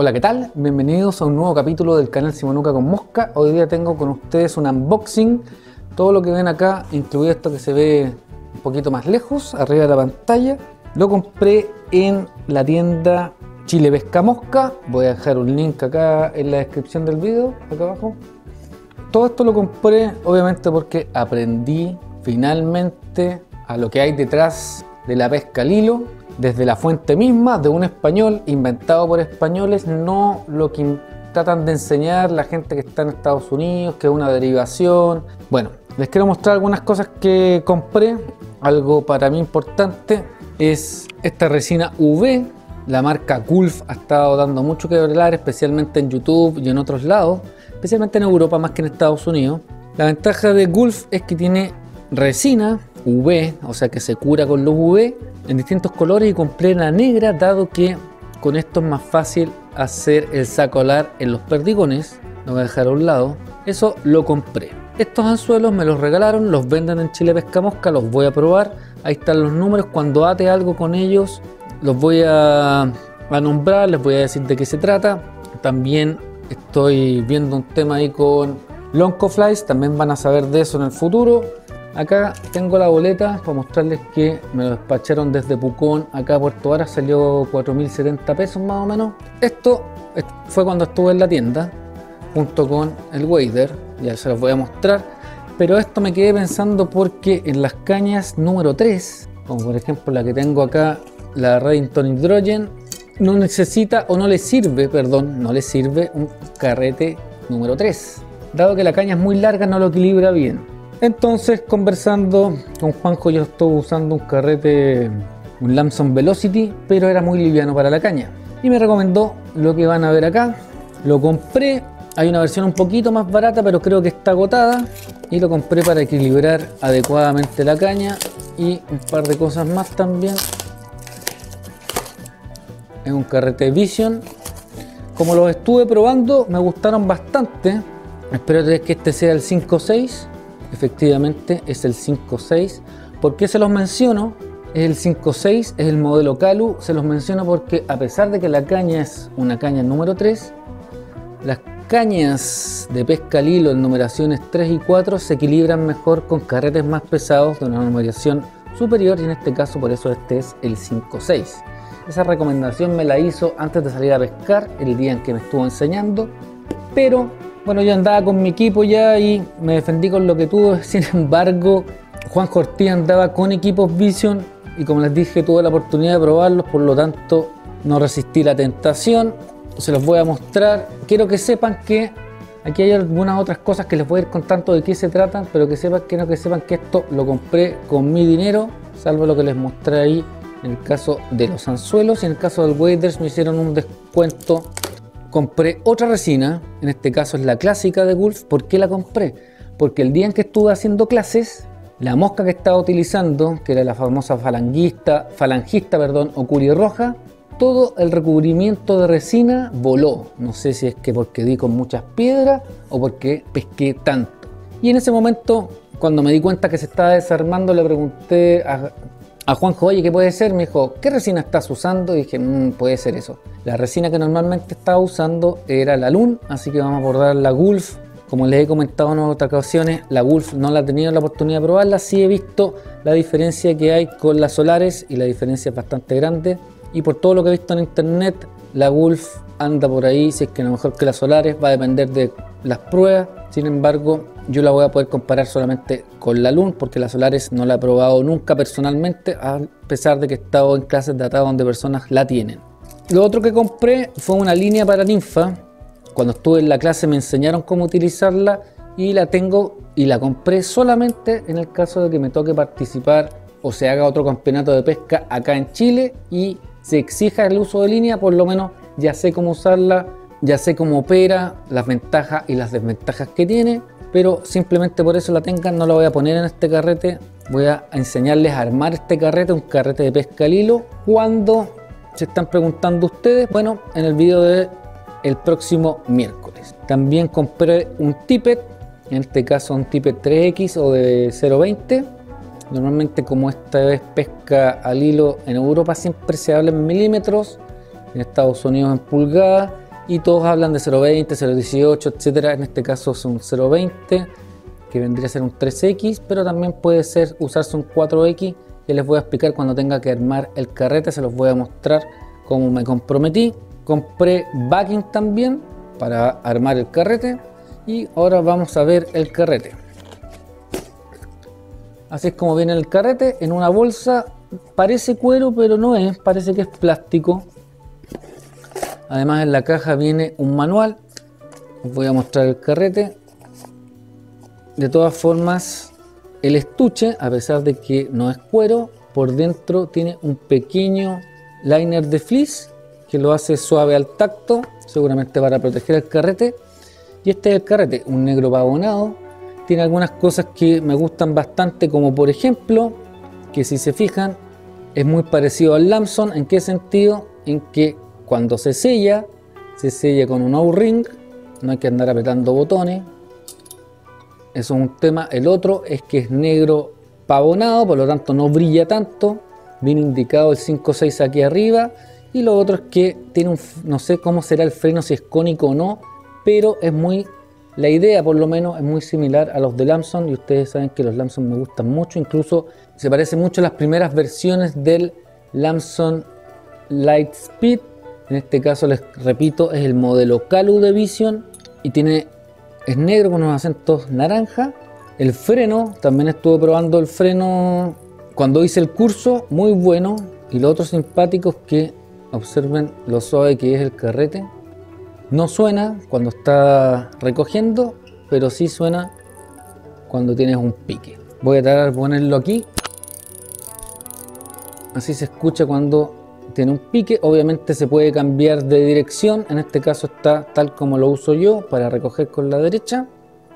Hola, ¿qué tal? Bienvenidos a un nuevo capítulo del canal Simonuca con Mosca. Hoy día tengo con ustedes un unboxing. Todo lo que ven acá, incluido esto que se ve un poquito más lejos, arriba de la pantalla, lo compré en la tienda Chile Pesca Mosca. Voy a dejar un link acá en la descripción del video, acá abajo. Todo esto lo compré obviamente porque aprendí finalmente a lo que hay detrás de la pesca al hilo desde la fuente misma de un español inventado por españoles, no lo que tratan de enseñar la gente que está en Estados Unidos, que es una derivación. Bueno, les quiero mostrar algunas cosas que compré. Algo para mí importante es esta resina UV. La marca Gulf ha estado dando mucho que hablar, especialmente en YouTube y en otros lados, especialmente en Europa más que en Estados Unidos. La ventaja de Gulf es que tiene resina UV, o sea que se cura con los UV en distintos colores y compré la negra dado que con esto es más fácil hacer el sacolar en los perdigones. Lo voy a dejar a un lado. Eso lo compré. Estos anzuelos me los regalaron, los venden en Chile Pesca Mosca, los voy a probar. Ahí están los números. Cuando ate algo con ellos, los voy a, a nombrar, les voy a decir de qué se trata. También estoy viendo un tema ahí con Lonco Flies, también van a saber de eso en el futuro. Acá tengo la boleta para mostrarles que me lo despacharon desde Pucón acá a Puerto Vara, salió 4.070 pesos más o menos. Esto fue cuando estuve en la tienda junto con el Wader, ya se los voy a mostrar. Pero esto me quedé pensando porque en las cañas número 3, como por ejemplo la que tengo acá, la Reddington Hydrogen, no necesita o no le sirve, perdón, no le sirve un carrete número 3. Dado que la caña es muy larga, no lo equilibra bien. Entonces, conversando con Juanjo, yo estuve usando un carrete, un Lamson Velocity, pero era muy liviano para la caña. Y me recomendó lo que van a ver acá. Lo compré, hay una versión un poquito más barata, pero creo que está agotada. Y lo compré para equilibrar adecuadamente la caña y un par de cosas más también. Es un carrete Vision. Como los estuve probando, me gustaron bastante. Espero que este sea el 5.6 efectivamente es el 5.6. ¿Por qué se los menciono? Es el 5.6, es el modelo Calu. Se los menciono porque a pesar de que la caña es una caña número 3, las cañas de pesca al hilo en numeraciones 3 y 4 se equilibran mejor con carretes más pesados de una numeración superior y en este caso por eso este es el 5.6. Esa recomendación me la hizo antes de salir a pescar el día en que me estuvo enseñando, pero bueno, yo andaba con mi equipo ya y me defendí con lo que tuve. Sin embargo, Juan Cortía andaba con equipos Vision y como les dije, tuve la oportunidad de probarlos, por lo tanto, no resistí la tentación. Se los voy a mostrar. Quiero que sepan que aquí hay algunas otras cosas que les voy a ir contando de qué se tratan, pero que sepan que no que sepan que esto lo compré con mi dinero, salvo lo que les mostré ahí en el caso de los anzuelos y en el caso del waders me hicieron un descuento compré otra resina, en este caso es la clásica de Gulf. ¿Por qué la compré? Porque el día en que estuve haciendo clases, la mosca que estaba utilizando, que era la famosa falangista, falangista perdón, o roja, todo el recubrimiento de resina voló. No sé si es que porque di con muchas piedras o porque pesqué tanto. Y en ese momento, cuando me di cuenta que se estaba desarmando, le pregunté a, a Juanjo, oye, ¿qué puede ser? Me dijo, ¿qué resina estás usando? Y dije, mmm, puede ser eso. La resina que normalmente estaba usando era la LUN, así que vamos a abordar la Gulf. Como les he comentado en otras ocasiones, la Gulf no la he tenido la oportunidad de probarla, sí he visto la diferencia que hay con las solares y la diferencia es bastante grande. Y por todo lo que he visto en internet, la Gulf anda por ahí, si es que a lo mejor que las solares, va a depender de las pruebas. Sin embargo, yo la voy a poder comparar solamente con la LUN porque la Solares no la he probado nunca personalmente, a pesar de que he estado en clases de atado donde personas la tienen. Lo otro que compré fue una línea para ninfa. Cuando estuve en la clase me enseñaron cómo utilizarla y la tengo y la compré solamente en el caso de que me toque participar o se haga otro campeonato de pesca acá en Chile y se exija el uso de línea, por lo menos ya sé cómo usarla, ya sé cómo opera, las ventajas y las desventajas que tiene pero simplemente por eso la tengan, no la voy a poner en este carrete. Voy a enseñarles a armar este carrete, un carrete de pesca al hilo. Cuando se están preguntando ustedes, bueno, en el video de el próximo miércoles. También compré un tippet, en este caso un tippet 3X o de 0.20. Normalmente como esta es pesca al hilo en Europa siempre se habla en milímetros, en Estados Unidos en pulgadas y todos hablan de 0.20, 0.18, etcétera. En este caso es un 0.20 que vendría a ser un 3X, pero también puede ser usarse un 4X. Ya les voy a explicar cuando tenga que armar el carrete, se los voy a mostrar como me comprometí. Compré backing también para armar el carrete y ahora vamos a ver el carrete. Así es como viene el carrete en una bolsa. Parece cuero, pero no es, parece que es plástico. Además en la caja viene un manual. Os voy a mostrar el carrete. De todas formas, el estuche, a pesar de que no es cuero, por dentro tiene un pequeño liner de fleece que lo hace suave al tacto, seguramente para proteger el carrete. Y este es el carrete, un negro pavonado. Tiene algunas cosas que me gustan bastante, como por ejemplo, que si se fijan, es muy parecido al Lamson. ¿En qué sentido? En que cuando se sella, se sella con un O-ring, no hay que andar apretando botones. Eso es un tema. El otro es que es negro pavonado, por lo tanto no brilla tanto. Viene indicado el 5.6 aquí arriba. Y lo otro es que tiene un, no sé cómo será el freno, si es cónico o no, pero es muy, la idea por lo menos es muy similar a los de Lamson y ustedes saben que los Lamson me gustan mucho, incluso se parece mucho a las primeras versiones del Lamson Lightspeed en este caso, les repito, es el modelo Calu de Vision y tiene, es negro con unos acentos naranja. El freno, también estuve probando el freno cuando hice el curso, muy bueno. Y lo otro simpático es que observen lo suave que es el carrete. No suena cuando está recogiendo, pero sí suena cuando tienes un pique. Voy a tratar de ponerlo aquí. Así se escucha cuando tiene un pique, obviamente se puede cambiar de dirección, en este caso está tal como lo uso yo para recoger con la derecha.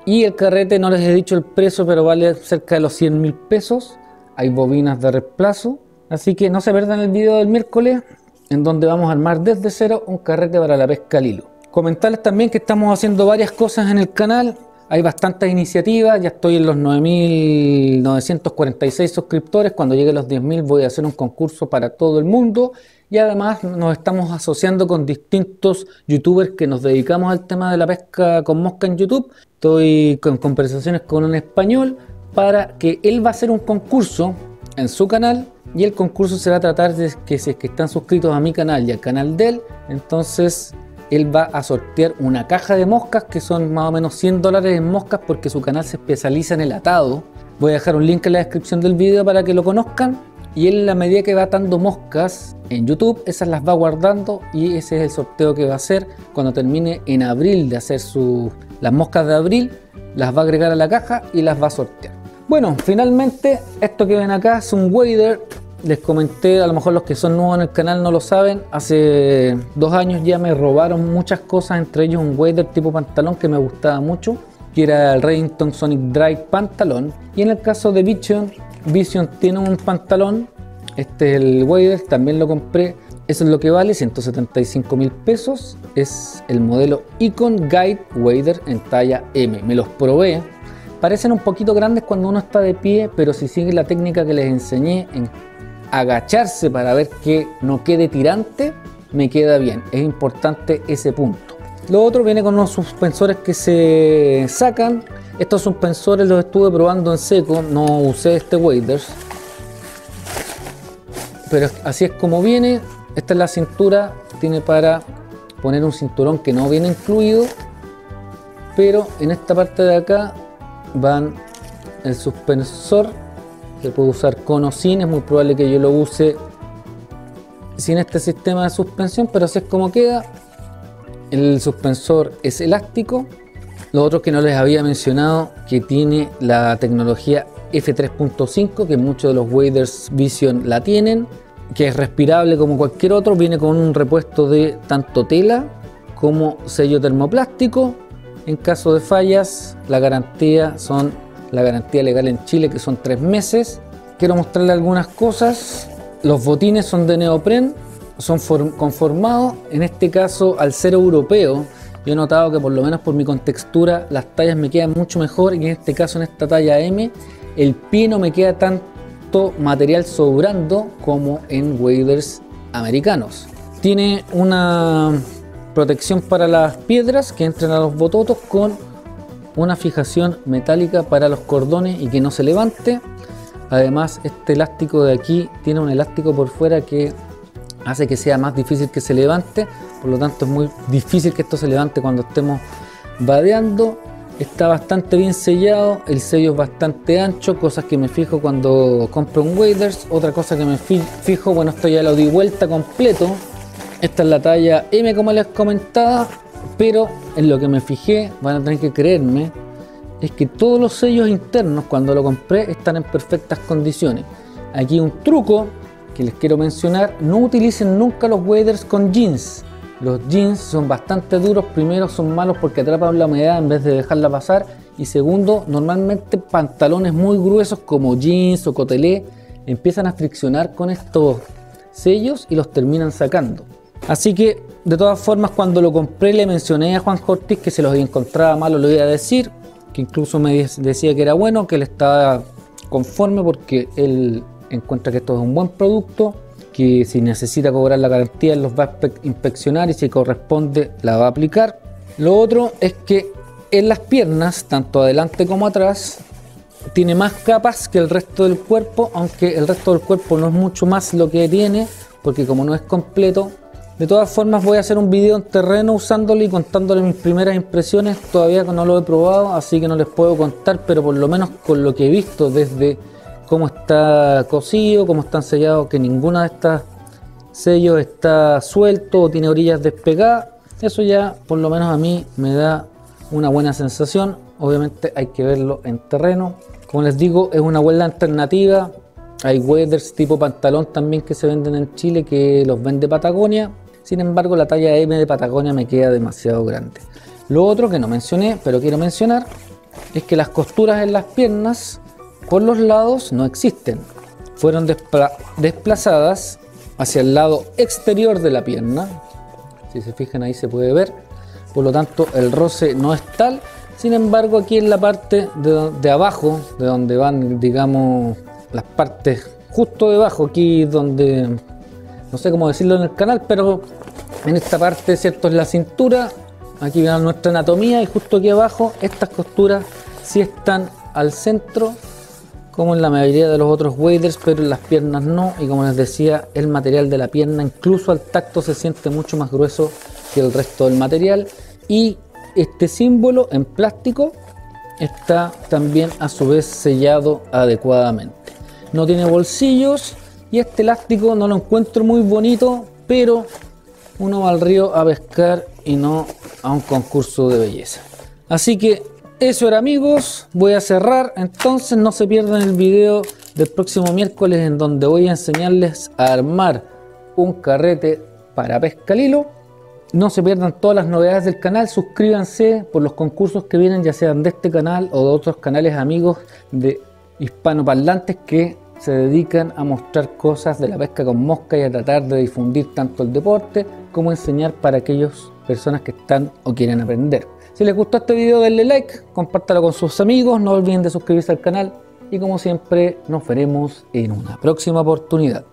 Y el carrete no les he dicho el precio, pero vale cerca de los 100 mil pesos. Hay bobinas de reemplazo, así que no se pierdan el video del miércoles en donde vamos a armar desde cero un carrete para la pesca al hilo. Comentarles también que estamos haciendo varias cosas en el canal, hay bastantes iniciativas, ya estoy en los 9.946 suscriptores, cuando llegue a los 10.000 voy a hacer un concurso para todo el mundo y además nos estamos asociando con distintos youtubers que nos dedicamos al tema de la pesca con mosca en YouTube. Estoy con conversaciones con un español para que él va a hacer un concurso en su canal y el concurso se va a tratar de que si es que están suscritos a mi canal y al canal de él, entonces él va a sortear una caja de moscas que son más o menos 100 dólares en moscas porque su canal se especializa en el atado. Voy a dejar un link en la descripción del video para que lo conozcan. Y él, a medida que va atando moscas en YouTube, esas las va guardando y ese es el sorteo que va a hacer cuando termine en abril de hacer sus las moscas de abril, las va a agregar a la caja y las va a sortear. Bueno, finalmente esto que ven acá es un wader les comenté, a lo mejor los que son nuevos en el canal no lo saben, hace dos años ya me robaron muchas cosas, entre ellos un wader tipo pantalón que me gustaba mucho, que era el Reddington Sonic Drive pantalón. Y en el caso de Vision, Vision tiene un pantalón, este es el wader, también lo compré, eso es lo que vale, 175 mil pesos, es el modelo Icon Guide Wader en talla M, me los probé. Parecen un poquito grandes cuando uno está de pie, pero si sigue la técnica que les enseñé en agacharse para ver que no quede tirante, me queda bien. Es importante ese punto. Lo otro viene con unos suspensores que se sacan. Estos suspensores los estuve probando en seco, no usé este waders. Pero así es como viene. Esta es la cintura, tiene para poner un cinturón que no viene incluido. Pero en esta parte de acá van el suspensor se puede usar con o sin, es muy probable que yo lo use sin este sistema de suspensión, pero así es como queda. El suspensor es elástico. Lo otro que no les había mencionado, que tiene la tecnología F3.5, que muchos de los waders Vision la tienen, que es respirable como cualquier otro, viene con un repuesto de tanto tela como sello termoplástico. En caso de fallas, la garantía son la garantía legal en Chile, que son tres meses. Quiero mostrarle algunas cosas. Los botines son de neopren, son conformados, en este caso al ser europeo. Yo he notado que por lo menos por mi contextura las tallas me quedan mucho mejor y en este caso en esta talla M el pie no me queda tanto material sobrando como en waders americanos. Tiene una protección para las piedras que entren a los bototos con una fijación metálica para los cordones y que no se levante. Además, este elástico de aquí tiene un elástico por fuera que hace que sea más difícil que se levante, por lo tanto es muy difícil que esto se levante cuando estemos vadeando. Está bastante bien sellado, el sello es bastante ancho, cosas que me fijo cuando compro un waders. Otra cosa que me fijo, bueno, esto ya lo di vuelta completo. Esta es la talla M como les comentaba, pero en lo que me fijé, van a tener que creerme, es que todos los sellos internos cuando lo compré están en perfectas condiciones. Aquí un truco que les quiero mencionar, no utilicen nunca los waders con jeans. Los jeans son bastante duros, primero son malos porque atrapan la humedad en vez de dejarla pasar y segundo, normalmente pantalones muy gruesos como jeans o cotelé empiezan a friccionar con estos sellos y los terminan sacando. Así que de todas formas cuando lo compré le mencioné a Juan Cortés que se los encontraba malo, lo iba a decir, que incluso me decía que era bueno, que él estaba conforme porque él encuentra que esto es un buen producto, que si necesita cobrar la garantía los va a inspeccionar y si corresponde la va a aplicar. Lo otro es que en las piernas, tanto adelante como atrás, tiene más capas que el resto del cuerpo, aunque el resto del cuerpo no es mucho más lo que tiene, porque como no es completo, de todas formas voy a hacer un video en terreno usándolo y contándole mis primeras impresiones, todavía no lo he probado, así que no les puedo contar, pero por lo menos con lo que he visto desde cómo está cosido, cómo están sellados, que ninguna de estas sellos está suelto o tiene orillas despegadas. Eso ya por lo menos a mí me da una buena sensación. Obviamente hay que verlo en terreno. Como les digo, es una buena alternativa. Hay waders tipo pantalón también que se venden en Chile que los vende Patagonia. Sin embargo, la talla M de Patagonia me queda demasiado grande. Lo otro que no mencioné, pero quiero mencionar, es que las costuras en las piernas por los lados no existen. Fueron desplazadas hacia el lado exterior de la pierna. Si se fijan ahí se puede ver. Por lo tanto el roce no es tal. Sin embargo aquí en la parte de, de abajo, de donde van digamos las partes justo debajo, aquí donde no sé cómo decirlo en el canal, pero en esta parte, ¿cierto? Es la cintura, aquí ven nuestra anatomía y justo aquí abajo estas costuras sí están al centro como en la mayoría de los otros waders, pero en las piernas no. Y como les decía, el material de la pierna, incluso al tacto, se siente mucho más grueso que el resto del material. Y este símbolo en plástico está también a su vez sellado adecuadamente. No tiene bolsillos y este elástico no lo encuentro muy bonito, pero uno va al río a pescar y no a un concurso de belleza. Así que eso era amigos, voy a cerrar, entonces no se pierdan el video del próximo miércoles en donde voy a enseñarles a armar un carrete para pesca. No se pierdan todas las novedades del canal, suscríbanse por los concursos que vienen, ya sean de este canal o de otros canales amigos de hispanoparlantes que se dedican a mostrar cosas de la pesca con mosca y a tratar de difundir tanto el deporte como enseñar para aquellas personas que están o quieren aprender. Si les gustó este video denle like, compártalo con sus amigos, no olviden de suscribirse al canal y como siempre nos veremos en una próxima oportunidad.